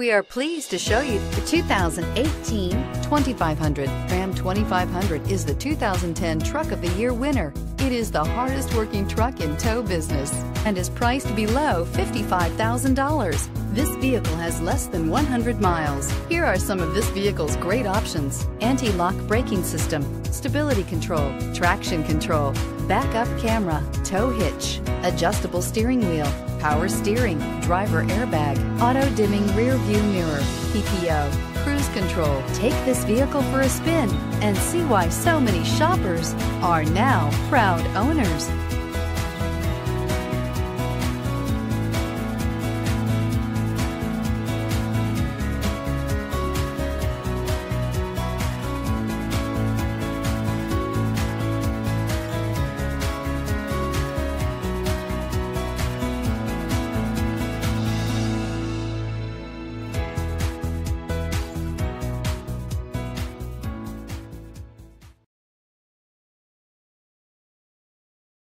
We are pleased to show you the 2018 2500. Ram 2500 is the 2010 Truck of the Year winner. It is the hardest working truck in tow business and is priced below $55,000. This vehicle has less than 100 miles. Here are some of this vehicle's great options. Anti-lock braking system, stability control, traction control, backup camera, tow hitch, adjustable steering wheel, power steering, driver airbag, auto dimming rear view mirror, PPO, cruise control. Take this vehicle for a spin and see why so many shoppers are now proud owners.